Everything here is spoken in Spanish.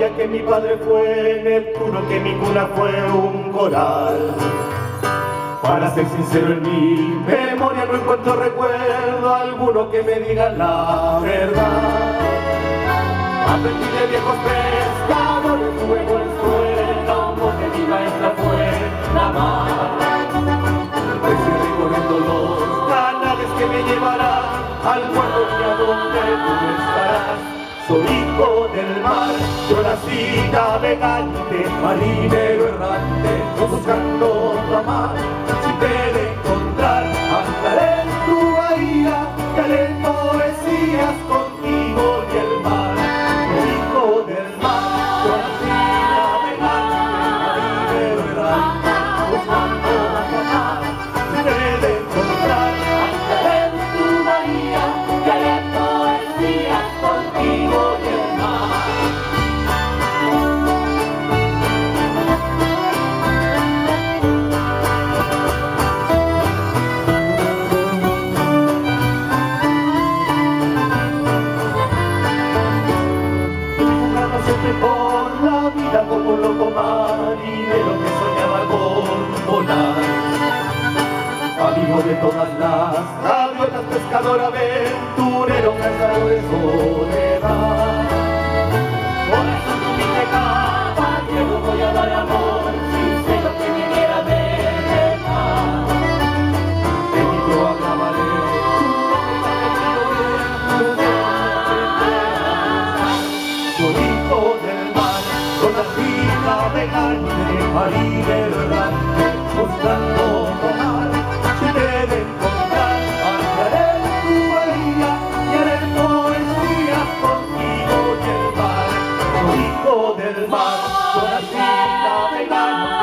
memoria que mi padre fue Neptuno, que mi cuna fue un coral. Para ser sincero en mi memoria no encuentro recuerdo alguno que me diga la verdad. Aprendí de viejos pescadores, jugué con escuela, porque mi maestra fue la mar. Estoy recorriendo los canales que me llevarán al Soy hijo del mar, yo nací navegante, marinero errante, buscando vida como un loco marinero que soñaba con volar. Amigo de todas las gaviotas, pescador aventurero, cansado de soledad. bye.